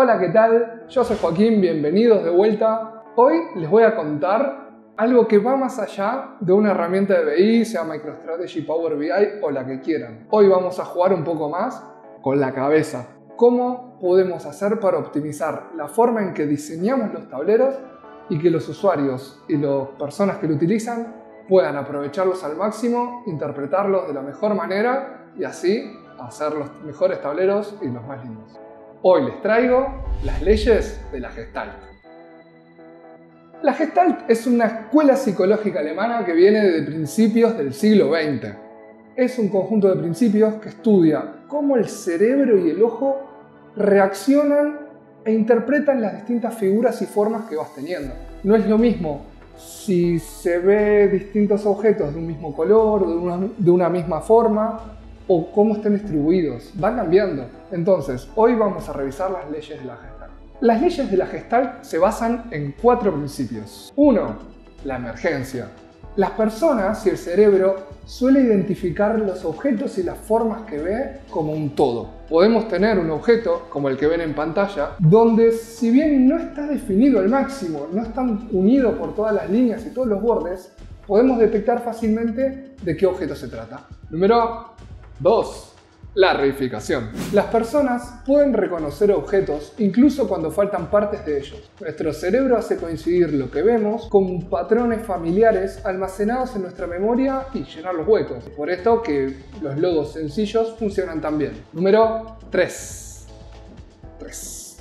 Hola, ¿qué tal? Yo soy Joaquín, bienvenidos de vuelta. Hoy les voy a contar algo que va más allá de una herramienta de BI, sea MicroStrategy, Power BI o la que quieran. Hoy vamos a jugar un poco más con la cabeza. ¿Cómo podemos hacer para optimizar la forma en que diseñamos los tableros y que los usuarios y las personas que lo utilizan puedan aprovecharlos al máximo, interpretarlos de la mejor manera y así hacer los mejores tableros y los más lindos? Hoy les traigo las leyes de la Gestalt. La Gestalt es una escuela psicológica alemana que viene de principios del siglo XX. Es un conjunto de principios que estudia cómo el cerebro y el ojo reaccionan e interpretan las distintas figuras y formas que vas teniendo. No es lo mismo si se ve distintos objetos de un mismo color, de de una misma forma, o cómo están distribuidos. Va cambiando. Entonces, hoy vamos a revisar las leyes de la Gestalt. Las leyes de la Gestalt se basan en cuatro principios. Uno, la emergencia. Las personas y el cerebro suele identificar los objetos y las formas que ve como un todo. Podemos tener un objeto, como el que ven en pantalla, donde si bien no está definido al máximo, no están unidos por todas las líneas y todos los bordes, podemos detectar fácilmente de qué objeto se trata. Número 2. La reificación. Las personas pueden reconocer objetos incluso cuando faltan partes de ellos. Nuestro cerebro hace coincidir lo que vemos con patrones familiares almacenados en nuestra memoria y llenar los huecos. Por esto que los logos sencillos funcionan tan bien. Número 3. 3.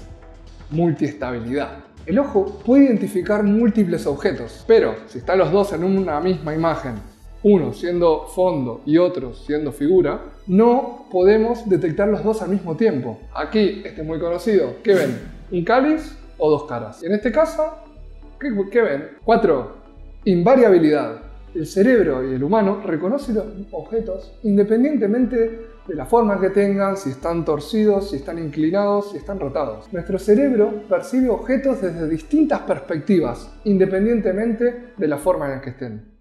Multiestabilidad. El ojo puede identificar múltiples objetos, pero si están los dos en una misma imagen uno siendo fondo y otro siendo figura, no podemos detectar los dos al mismo tiempo. Aquí, este es muy conocido. ¿Qué ven? ¿Un cáliz o dos caras? En este caso, ¿qué, ven? Cuatro. Invariabilidad. El cerebro y el humano reconocen los objetos independientemente de la forma que tengan, si están torcidos, si están inclinados, si están rotados. Nuestro cerebro percibe objetos desde distintas perspectivas, independientemente de la forma en la que estén.